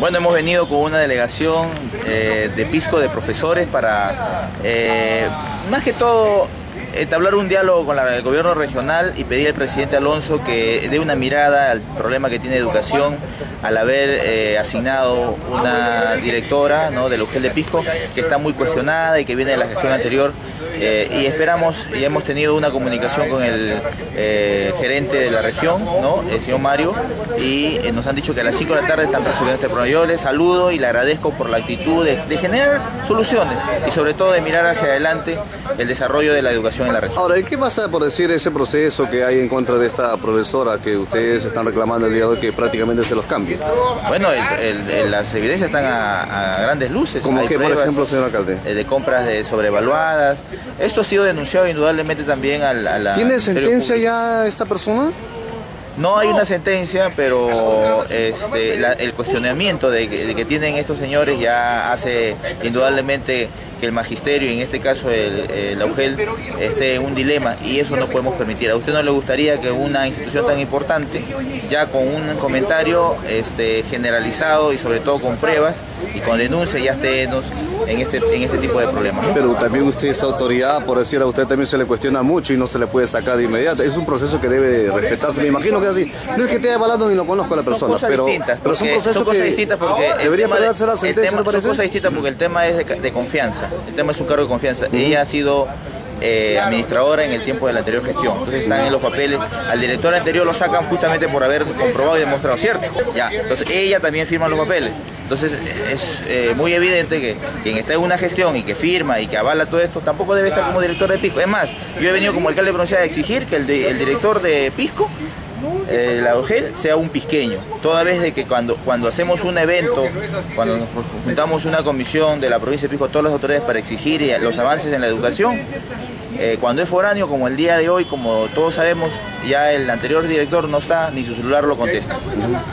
Bueno, hemos venido con una delegación eh, de Pisco de profesores para, eh, más que todo, entablar un diálogo con el gobierno regional y pedir al presidente Alonso que dé una mirada al problema que tiene educación al haber eh, asignado una directora ¿no? del UGEL de Pisco que está muy cuestionada y que viene de la gestión anterior eh, y esperamos y hemos tenido una comunicación con el eh, gerente de la región, ¿no? el señor Mario, y nos han dicho que a las 5 de la tarde están resolviendo este problema. Yo le saludo y le agradezco por la actitud de generar soluciones y sobre todo de mirar hacia adelante el desarrollo de la educación en la región. Ahora, ¿y qué pasa por decir ese proceso que hay en contra de esta profesora que ustedes están reclamando el día de hoy que prácticamente se los cambie? Bueno, el, el, las evidencias están a, a grandes luces. ¿Como que, por ejemplo, señor alcalde? De compras de sobrevaluadas. Esto ha sido denunciado indudablemente también a la... ¿Tiene sentencia ya esta persona? No hay una sentencia, pero este, la, el cuestionamiento de que, de que, tienen estos señores ya hace indudablemente que el magisterio, y en este caso el, el AUGEL, esté en un dilema y eso no podemos permitir. ¿A usted no le gustaría que una institución tan importante, ya con un comentario este, generalizado y sobre todo con pruebas y con denuncias, ya esté en este, en este tipo de problemas? Pero también usted es autoridad, por decir a usted también se le cuestiona mucho y no se le puede sacar de inmediato. Es un proceso que debe respetarse. Me imagino que es así. No es que esté avalando ni lo conozco a la persona, son pero, pero son procesos son que distintas porque debería pagarse la sentencia, tema, ¿no? Son cosas distintas porque el tema es de, de confianza. El tema es un cargo de confianza. Ella ha sido eh, administradora en el tiempo de la anterior gestión. Entonces están en los papeles. Al director anterior lo sacan justamente por haber comprobado y demostrado, ¿cierto? Ya. Entonces ella también firma los papeles. Entonces es eh, muy evidente que quien está en una gestión y que firma y que avala todo esto tampoco debe estar como director de Pisco. Es más, yo he venido como alcalde de provincia a exigir que el director de Pisco eh, la OGEL sea un pisqueño. Toda vez de que cuando, cuando hacemos un evento, cuando nos juntamos una comisión de la provincia de Pisco, todas las autoridades para exigir los avances en la educación, eh, cuando es foráneo, como el día de hoy, como todos sabemos, ya el anterior director no está, ni su celular lo contesta.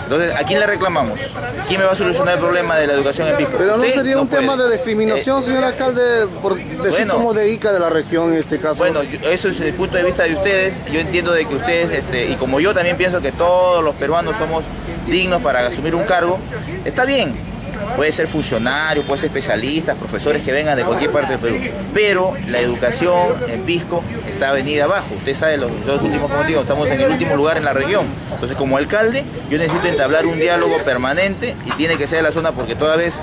Entonces, ¿a quién le reclamamos? ¿Quién me va a solucionar el problema de la educación en Pisco? Pero no sería no un puede. tema de discriminación, eh, señor alcalde, por decir bueno, somos de ICA de la región en este caso. Bueno, eso es el punto de vista de ustedes. Yo entiendo de que ustedes, este, y como yo también pienso que todos los peruanos somos dignos para asumir un cargo, está bien, puede ser funcionario, puede ser especialistas, profesores que vengan de cualquier parte del Perú, pero la educación en Pisco está venida abajo. Usted sabe los dos últimos motivos, estamos en el último lugar en la región. Entonces, como alcalde, yo necesito entablar un diálogo permanente y tiene que ser de la zona porque toda vez,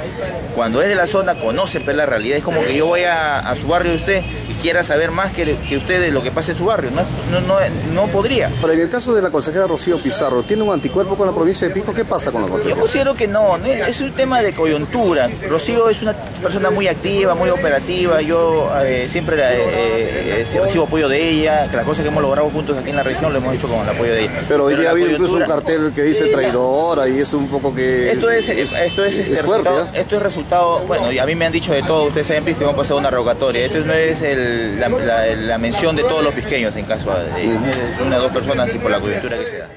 cuando es de la zona, conocen la realidad. Es como que yo voy a, a su barrio de usted y quiera saber más que, que usted de lo que pasa en su barrio. No, no, no, no podría. Pero en el caso de la consejera Rocío Pizarro, ¿tiene un anticuerpo con la provincia de Pisco? ¿Qué pasa con la consejera? Yo considero que ¿no? es un tema de coyuntura. Rocío es una persona muy activa, muy operativa. Yo eh, siempre eh, eh, recibo apoyo de ella. Que las cosas que hemos logrado juntos aquí en la región lo hemos hecho con el apoyo de ella. Pero hoy día ha habido incluso un cartel que dice traidora y es un poco que. Esto es, es esto es, este es fuerte, resultado, esto es resultado. Bueno, y a mí me han dicho de todo. Ustedes saben que hemos pasado una rogatoria. Esto no es el, la, la, la, mención de todos los pisqueños en caso de. Uh -huh. Una o dos personas y por la coyuntura que se da.